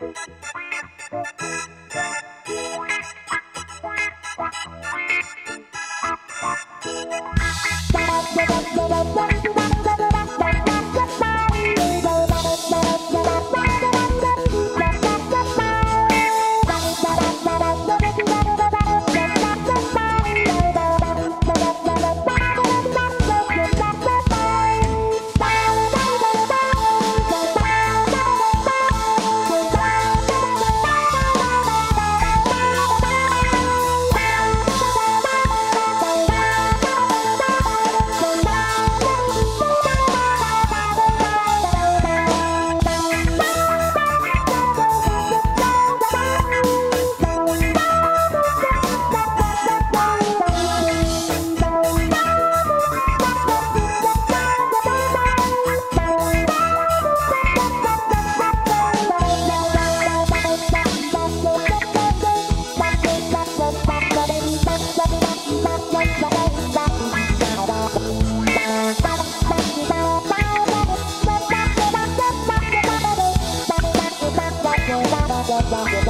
Bye. Bao?